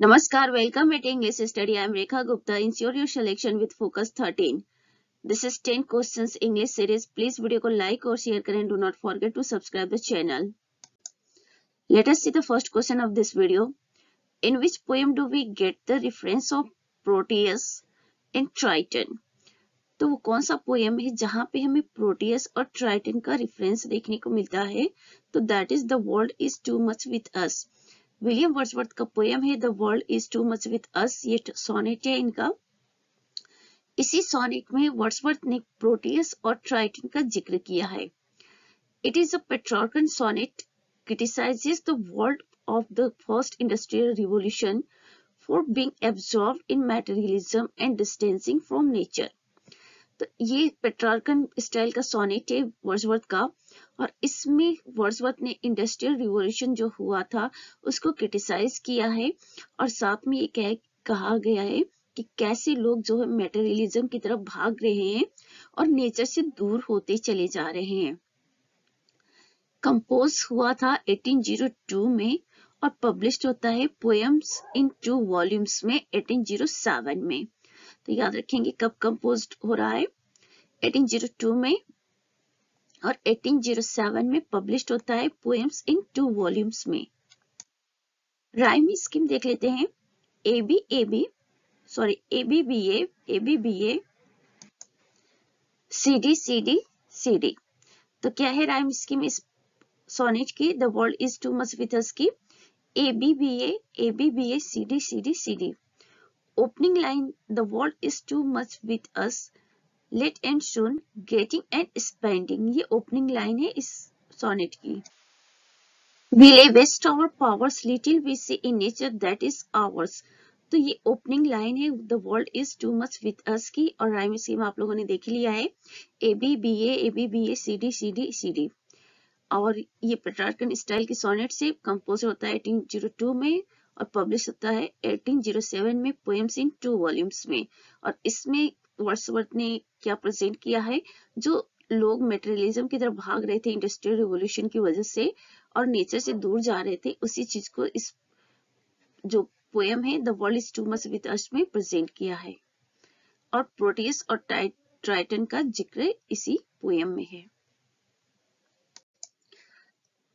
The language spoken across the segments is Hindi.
नमस्कार welcome at English study I am Rekha Gupta institute selection with focus 13 this is 10 questions English series please video को लाइक और शेयर करें. Do not forget to subscribe the channel let us see the first question of this video in which poem do we get the reference of Proteus and Triton तो वो कौन सा पोएम है जहाँ पे हमें प्रोटियस और ट्राइटन का रेफरेंस देखने को मिलता है? तो that is the world is too much with us William Wordsworth का पोयम है the world is too much with us ये सोनेट है इनका इसी सोनेट में वर्ड्सवर्थ ने प्रोटियस और ट्राइटन का ज़िक्र किया है it is a Petrarchan sonnet criticizes the world of the first industrial revolution for being absorbed in materialism and distancing from nature. तो ये पेट्रार्कन स्टाइल का सोनेट है वर्ड्सवर्थ का, और इसमें वर्ड्सवर्थ ने इंडस्ट्रियल रिवॉल्यूशन जो हुआ था, उसको क्रिटिसाइज किया है, और साथ में ये कह, कहा गया है कि कैसे लोग जो है मेटेरियलिज्म की तरफ़ भाग रहे हैं, और नेचर से दूर होते चले जा रहे हैं। कंपोज हुआ था 1802 में, और पब्लिश होता है पोएम्स इन टू वॉल्यूम्स में 1807 में। तो याद रखेंगे कब कंपोज हो रहा है? 1802 में और 1807 में पब्लिश होता है पोएम्स इन टू वॉल्यूम्स में। राइम स्कीम देख लेते हैं। A B A B sorry A B B A A B B A C D C D C D तो क्या है राइम स्कीम इस सोनेट की? The world is too much with की। A B B A A B B A C D C D C D opening line the world is too much with us late and soon getting and spending ये ओपनिंग लाइन है इस सोनेट की। We lay waste our powers little we see in nature that is ours तो ये ओपनिंग लाइन है the world is too much with us की, और राइम स्कीम आप लोगों ने देख लिया है। A B B A B B A C D C D C D और ये पेट्रार्कन स्टाइल की सोनेट से कंपोज होता है 1802 में। और पब्लिश होता है 1807 में पोएम्स इन टू वॉल्यूम्स में। और इसमें वर्ड्सवर्थ ने क्या प्रेजेंट किया है? जो लोग मेटेरियलिज्म की तरफ़ भाग रहे थे इंडस्ट्रियल रिवोल्यूशन की वजह से और नेचर से दूर जा रहे थे, उसी चीज़ को इस जो पोएम है the world is too much with us में प्रेजेंट किया है। और प्रोटीस और ट्राइटन का ज़िक्र इसी पोएम में है।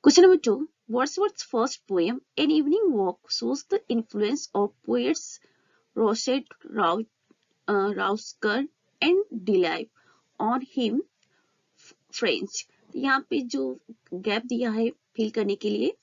Question number two Wordsworth's first poem, An Evening Walk, shows the influence of poets Rosset, uh, Rausker and Delive on him French. यहाँ पे जो गैप दिया है फिल करने के लिए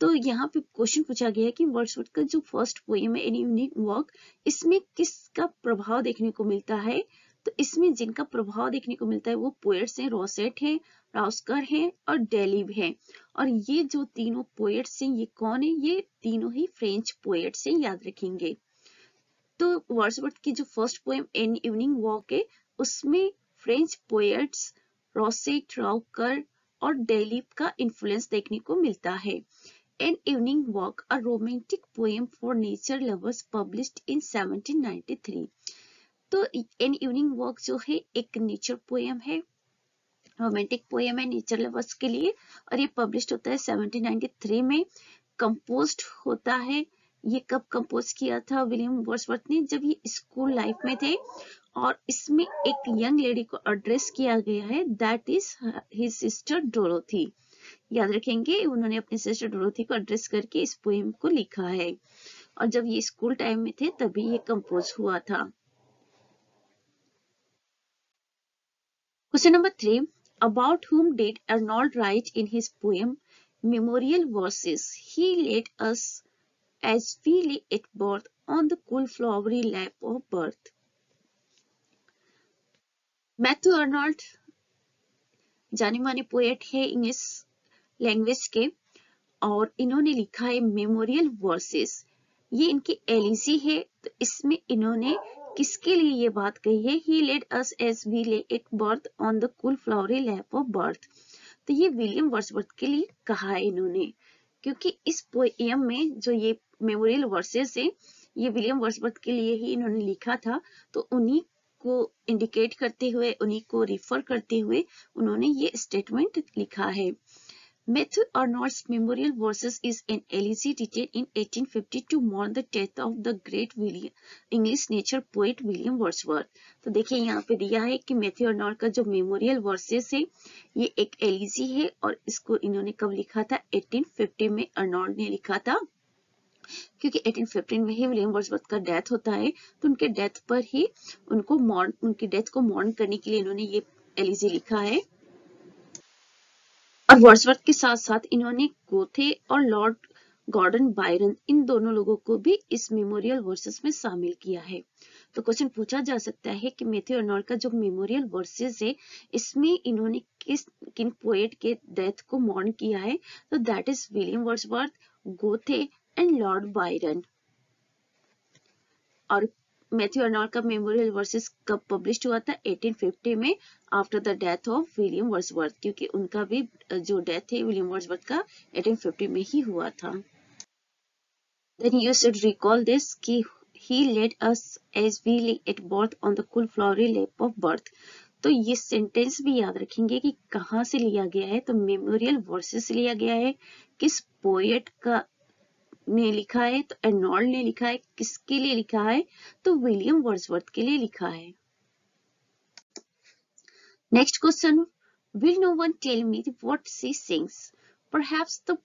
तो यहाँ पे क्वेश्चन पूछा गया है कि वर्ड्सवर्थ का जो फ़र्स्ट पोएम है एन यूनिक वर्क इसमें किसका प्रभाव देखने को मिलता है तो इसमें जिनका प्रभाव देखने को मिलता है वो पोएट्स हैं रोसेट हैं राउस्कर हैं और डेलिव हैं। और ये जो तीनों पोएट्स हैं, ये कौन है? ये तीनों ही फ्रेंच पोएट्स हैं, याद रखेंगे। तो वर्ड्सवर्थ की जो first poem an evening walk है, उसमें फ्रेंच पोएट्स रोसेट रॉकर और डेलिप का इन्फ्लुएंस देखने को मिलता है। An evening walk a romantic poem for nature lovers published in 1793 तो एन इवनिंग वॉक जो है, एक नेचर पोएम है रोमांटिक पोएम है नेचर लवर्स के लिए, और ये पब्लिश होता है 1793 में। कंपोज्ड होता है, ये कब कंपोज किया था विलियम वर्सवर्थ ने? जब ये स्कूल लाइफ में थे, और इसमें एक यंग लेडी को एड्रेस किया गया है that is his sister Dorothy याद रखेंगे, उन्होंने अपनी सिस्टर डोरोथी को एड्रेस करके इस पोएम को लिखा है। और जब ये स्कूल टाइम में थे, तभी ये कंपोज हुआ था। Question number three about whom did Arnold write in his poem Memorial Verses? He led us as we lay at birth on the cool flowery lap of birth. Matthew Arnold जाने माने पोएट है इंग्लिश लैंग्वेज के और इन्होंने लिखा है मेमोरियल वर्सेस ये इनकी एलिसी है तो इसमें इन्होंने किसके लिए ये बात कही है? He led us as we lay it birth on the cool flowery lap of birth तो ये विलियम वर्सवर्थ के लिए कहा है इन्होंने। क्योंकि इस पोएम में जो ये मेमोरियल वर्सेस है, ये विलियम वर्सवर्थ के लिए ही इन्होंने लिखा था। तो उन्हीं को इंडिकेट करते हुए, उन्हीं को रिफर करते हुए उन्होंने ये स्टेटमेंट लिखा है। Matthew Arnold's memorial verses is an elegy written in 1850 to mourn the death of the great William, English nature poet William Wordsworth. तो देखिए यहाँ पे दिया है कि मैथ्यू अर्नॉल्ड का जो मेमोरियल वर्सेस है ये एक एलिजी है और इसको इन्होंने कब लिखा था? 1850 में अर्नॉल्ड ने लिखा था। क्योंकि 1815 में ही विलियम वर्ड्सवर्थ का डेथ होता है तो उनके डेथ पर ही उनको मॉर्न उनकी डेथ को मॉर्न करने के लिए इन्होंने ये एलिजी लिखा है। और वर्ड्सवर्थ के साथ साथ इन्होंने गोथे और लॉर्ड गॉर्डन बायरन इन दोनों लोगों को भी इस मेमोरियल वर्सेस में शामिल किया है। तो क्वेश्चन पूछा जा सकता है कि मेथ्यू अर्नोल्ड का जो मेमोरियल वर्सेस है, इसमें इन्होंने किस, किन पोएट के डेथ को मॉर्न किया है? तो that is William Wordsworth Goethe and Lord Byron और मैथ्यू अर्नोल्ड का मेमोरियल वर्सेस कब पब्लिश हुआ था 1850 में after the death of William Wordsworth क्योंकि उनका भी जो डेथ है विलियम वर्सवर्थ का 1850 में ही हुआ था। Then you should recall this, कि he led us as we lay at birth on the cool flowery lap of birth तो ये सेंटेंस भी याद रखेंगे कि कहाँ से लिया गया है? तो मेमोरियल वर्सेस लिया गया है। किस पोएट का ने लिखा है तो एनॉल्ड ने लिखा है किसके लिए लिखा है तो विलियम वर्ड्सवर्थ के लिए लिखा है। Next question will no one tell me what she sings perhaps the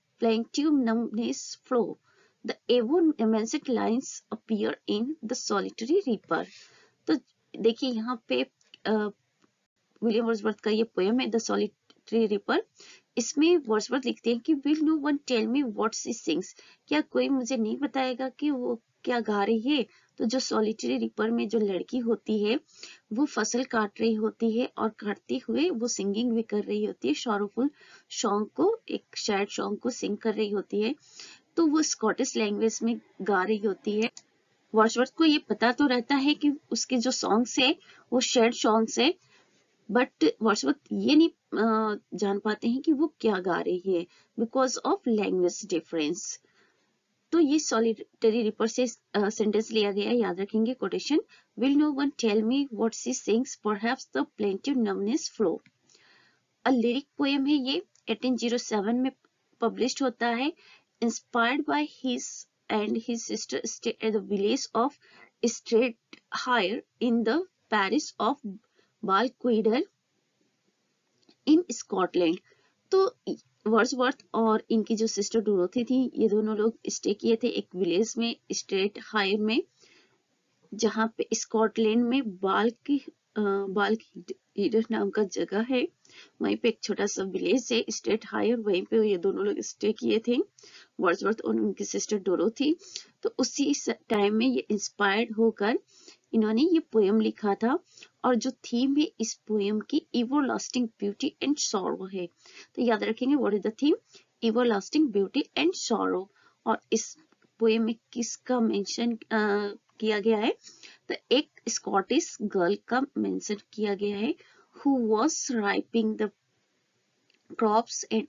तो देखिए यहाँ पे विलियम uh, का ये पोएम है द सॉलिटरी रीपर इसमें वर्ड्सवर्थ लिखते हैं कि will no one tell me what she sings क्या कोई मुझे नहीं बताएगा कि वो क्या गा रही है? तो जो सॉलिटरी रिपर में जो लड़की होती है, वो फ़सल काट रही होती है और काटते हुए वो सिंगिंग भी कर रही होती है। शॉरफुल सॉन्ग को, एक सैड सॉन्ग को सिंग कर रही होती है। तो वो स्कॉटिश लैंग्वेज में गा रही होती है। वर्ड्सवर्थ को ये पता तो रहता है कि उसके जो सॉन्ग्स है, वो शेड सॉन्ग्स है बट वर्ड्सवर्थ ये नहीं जान पाते हैं कि वो क्या गा रही है बिकॉज़ ऑफ़ लैंग्वेज डिफरेंस तो ये सॉलिटरी रिपर से सेंटेंस लिया गया है, याद रखेंगे quotation will no one tell me what she sings perhaps the plaintive numbers flow a lyric poem है ये 1807 में पब्लिश्ड होता है inspired by his and his sister stay at the village of Strathyre in the parish of Balquhidder in Scotland. तो वर्ड्सवर्थ और इनकी जो सिस्टर डोरोथी थी, ये दोनों लोग स्टे किए थे एक विलेज में स्ट्रेट हायर में, जहाँ पे स्कॉटलैंड में बाल की बाल हीडर नाम का जगह है। वहीं पे एक छोटा सा विलेज है, स्टेट हायर वहीं पे ये दोनों लोग स्टे किए थे। वर्ड्सवर्थ और उनकी सिस्टर डोरो तो उसी टाइम में ये इंस्पायर्ड होकर इन्होंने ये पोएम लिखा था और जो थीम है इस पोएम की इवरलास्टिंग ब्यूटी एंड सॉरो है। तो याद रखेंगे what is the theme everlasting beauty and sorrow और इस पोएम में किसका मेंशन किया गया है? तो एक स्कॉटिश गर्ल का मेंशन किया गया है who was reaping the crops and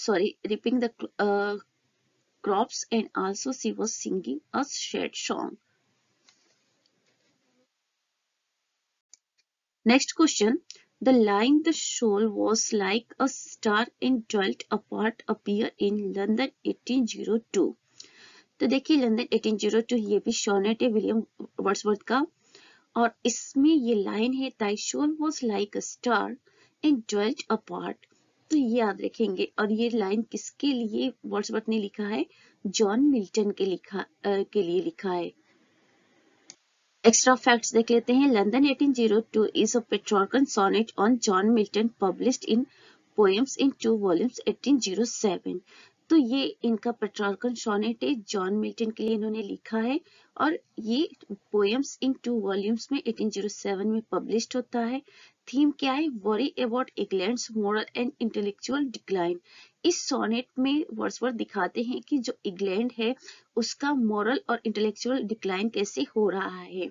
sorry reaping the uh, crops and also she was singing a sad song. Next question. The line the soul was like a star and dwelt apart appear in London 1802. तो देखिए लंदन 1802 ये भी शॉनेट है विलियम वर्ड्सवर्थ का और इसमें ये लाइन है thy soul was like a star and dwelt apart तो ये याद रखेंगे। और ये लाइन किसके लिए वर्ड्सवर्थ ने लिखा है? जॉन मिल्टन के लिखा आ, के लिए लिखा है। एक्स्ट्रा फैक्ट्स देख लेते हैं। London 1802 is a Petrarchan sonnet on John Milton published in poems in two volumes 1807 तो ये इनका पेट्रोर्कन सोनेट है, जॉन मिल्टन के लिए इन्होंने लिखा है और ये पोएम्स इन टू वॉल्यूम्स में 1807 में पब्लिश्ड होता है। थीम क्या है? Worry about England moral and intellectual decline इस सोनेट में वर्ड्सवर्थ दिखाते हैं कि जो इंग्लैंड है, उसका मॉरल और इंटेलेक्चुअल डिक्लाइन कैसे हो रहा है।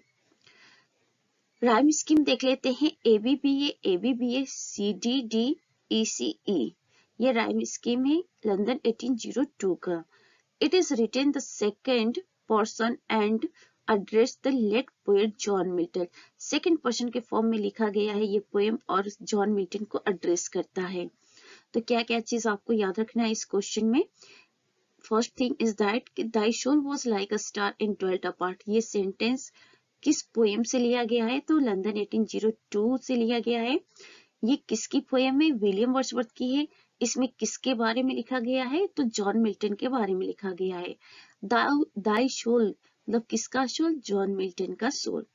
राइम स्कीम देख लेते हैं। A B B A B B A C D D E C E ये राइम स्कीम है लंदन 1802 का। It is written the second person and address the late poet John Milton second person के फॉर्म में लिखा गया है ये पोएम और जॉन मिल्टन को एड्रेस करता है। तो क्या क्या चीज़ आपको याद रखना है इस क्वेश्चन में? First thing is that thy soul was like a star in dwelt apart ये सेंटेंस किस पोएम से लिया गया है? तो लंदन 1802 से लिया गया है। ये किसकी पोएम है? विलियम वर्सवर्थ की है। इसमें किसके बारे में लिखा गया है? तो जॉन मिल्टन के बारे में लिखा गया है। दाई शोल मतलब किसका शोल? जॉन मिल्टन का शोल।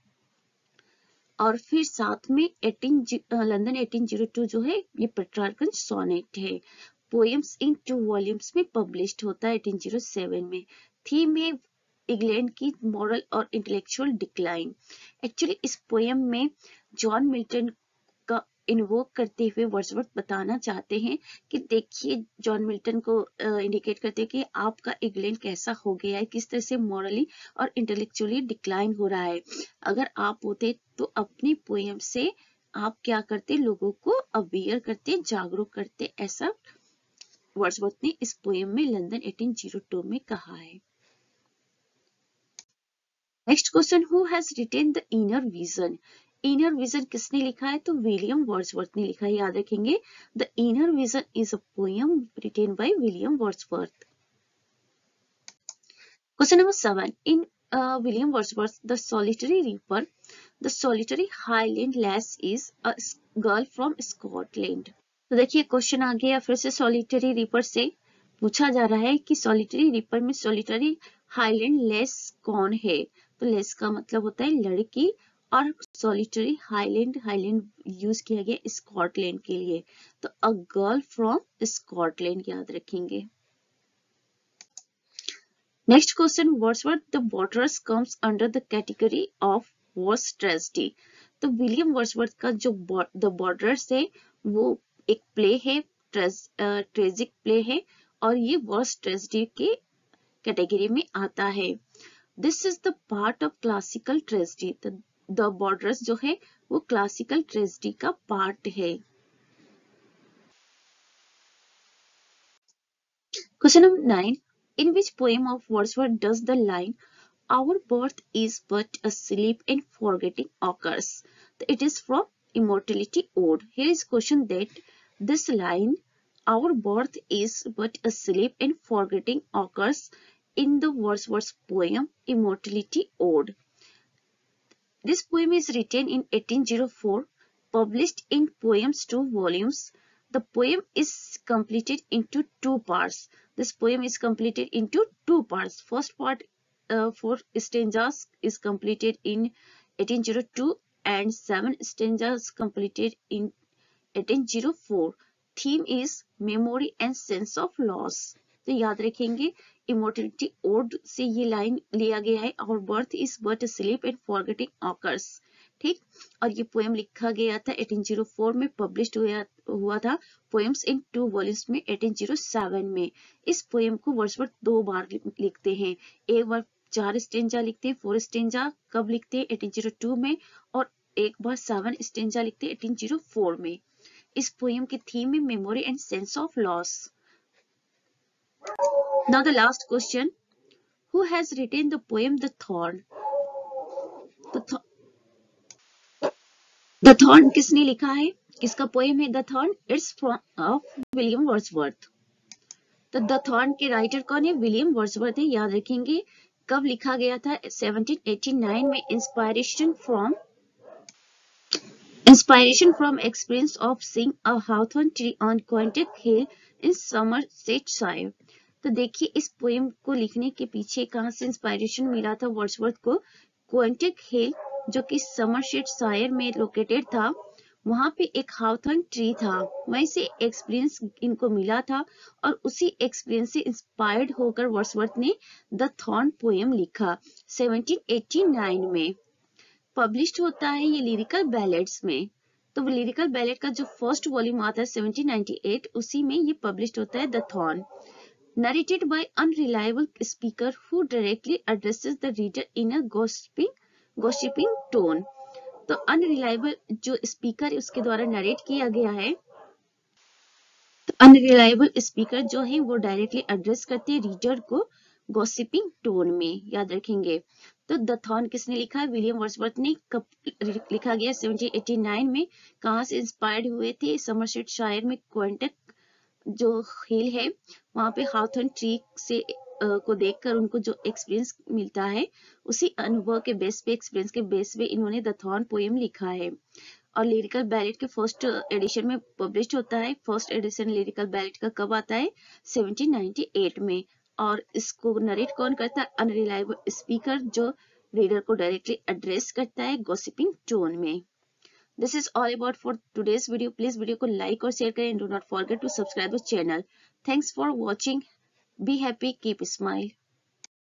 और फिर साथ में 18 लंदन 1802 जो है, ये पेट्रार्कन सोनेट है। पोएम्स इन टू वॉल्यूम्स में पब्लिश्ड होता है 1807 में। थीम है इंग्लैंड की मॉरल और इंटेलेक्चुअल डिक्लाइन। एक्चुअली इस पोएम में जॉन मिल्टन इन्वोक करते हुए वर्ड्सवर्थ बताना चाहते हैं कि देखिए जॉन मिल्टन को इंडिकेट करते हैं कि आपका इंग्लैंड कैसा हो गया है, किस तरह से मॉरली और इंटेलेक्चुअली डिक्लाइन हो रहा है। अगर आप होते तो अपनी पोएम से आप क्या करते, लोगों को अवेयर करते, जागरूक करते, ऐसा वर्ड्सवर्थ ने इस पोएम में लंदन 1802 में कहा है। Next question who has written the inner vision inner vision किसने लिखा है? तो विलियम वर्ड्सवर्थ ने लिखा है, याद रखेंगे। The inner vision is a poem written by William Wordsworth question number seven in William Wordsworth the solitary reaper the solitary highland lass is a girl from Scotland तो देखिए क्वेश्चन आ गया, फिर से सॉलिटरी रीपर से पूछा जा रहा है कि सॉलिटरी रीपर में सॉलिटरी हाईलैंड लेस कौन है? तो लेस का मतलब होता है लड़की और सॉलिटरी हाईलैंड हाईलैंड यूज़ किया गया स्कॉटलैंड के लिए। तो अ गर्ल फ्रॉम स्कॉटलैंड याद रखेंगे। Next question Wordsworth the borderers comes under the category of verse tragedy तो विलियम वर्ड्सवर्थ का जो द बॉर्डर्स है, वो एक प्ले है ट्रेजिक प्ले है, और ये वर्स ट्रेजिडी के कैटेगरी में आता है। This is the part of classical tragedy the borderers जो है, वो क्लासिकल ट्रेजिडी का पार्ट है। Question number nine in which poem of Wordsworth does the line our birth is but a sleep in forgetting occurs it is from immortality ode here is question that this line our birth is but a sleep in forgetting occurs in the Wordsworth poem immortality ode This poem is written in 1804, published in Poems 2 volumes. The poem is completed into two parts. This poem is completed into two parts. First part, uh, four stanzas is completed in 1802 and seven stanzas completed in 1804. Theme is memory and sense of loss. तो याद रखेंगे। इमोर्टिलिटी ओड से ये लाइन लिया गया है और birth is but sleep and forgetting occurs ठीक? और ये पोएम लिखा गया था 1804 में पब्लिश हुआ हुआ था पोएम्स इन टू वॉल्यूम्स में 1807 में। इस पोएम को वर्षवर्थ दो बार लिखते हैं। एक बार चार स्टेंजा लिखते हैं फोर स्टेंजा कब लिखते हैं? 1802 में और एक बार सेवन स्टेंजा लिखते हैं 1804 में। इस पोएम की थीम में memory and sense of loss Now the last question. Who has written the poem The Thorn? The, th the Thorn किसने लिखा है? किसका पोएम है the thorn it's of William Wordsworth तो द थॉर्न के राइटर कौन है? विलियम वर्ड्सवर्थ है याद रखेंगे। कब लिखा गया था? 1789 में inspiration from inspiration from experience of seeing a hawthorn tree on Quantock hill in Somersetshire तो देखिए, इस पोएम को लिखने के पीछे कहाँ से इंस्पायरेशन मिला था वर्ड्सवर्थ को। क्वेंटिक हिल जो कि समरशेट शायर में लोकेटेड था, वहाँ पे एक हाउथन ट्री था। वहीं से एक्सपीरियंस इनको मिला था और उसी एक्सपीरियंस से इंस्पायर्ड होकर वर्ड्सवर्थ ने द थॉर्न पोएम लिखा 1789 में। पब्लिश्ड होता है ये लिरिकल बैलेट्स में। तो लिरिकल बैलेट का जो फ़र्स्ट वॉल्यूम आता है 1798 उसी में ये पब्लिश्ड होता है the thorn narrated by unreliable speaker who directly addresses the reader in a gossiping gossiping tone. तो अनरिलायबल जो स्पीकर उसके द्वारा नरेट किया गया है। तो अनरिलायबल स्पीकर जो है, वो डायरेक्टली एड्रेस करते हैं रीडर को गॉसिपिंग टोन में, याद रखेंगे। तो द थॉन किसने लिखा विलियम वर्सवर्थ ने कब लिखा गया? 1789 में। कहा से इंस्पायर्ड हुए थे? समरसेट शायर में क्वेंटक जो हिल है, वहाँ पे हाउथन ट्री से को देखकर उनको जो एक्सपीरियंस मिलता है, उसी अनुभव के बेस पे एक्सपीरियंस के बेस पे इन्होंने द थॉर्न पोएम लिखा है। और लिरिकल बैलेट के फ़र्स्ट एडिशन में पब्लिश होता है। फ़र्स्ट एडिशन लिरिकल बैलेट का कब आता है? 1798 में। और इसको नरेट कौन करता है? अनरिलायबल स्पीकर जो रीडर को डायरेक्टली एड्रेस करता है गॉसिपिंग टोन में। this is all about for today's video. Please video ko like or share करें. And do not forget to subscribe the channel. Thanks for watching. Be happy. Keep smile.